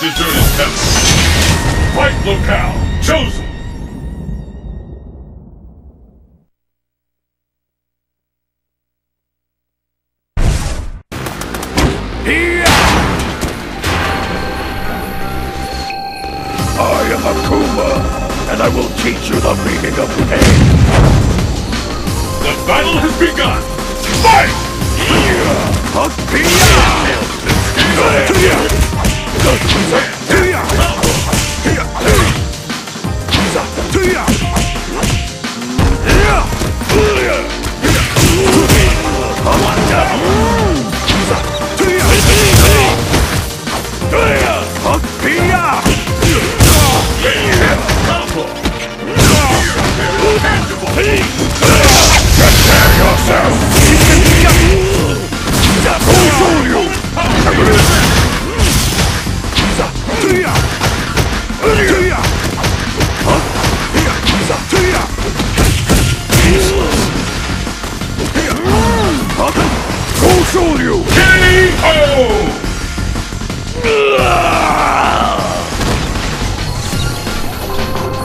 deserted temple. Fight locale chosen. I am Akuma, and I will teach you the meaning of pain. The battle has begun. Fight! yourself! KO!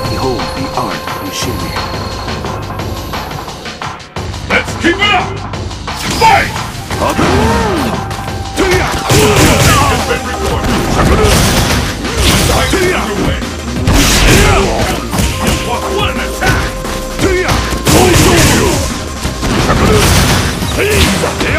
Behold the art of Shinri. Let's keep it up! Fight!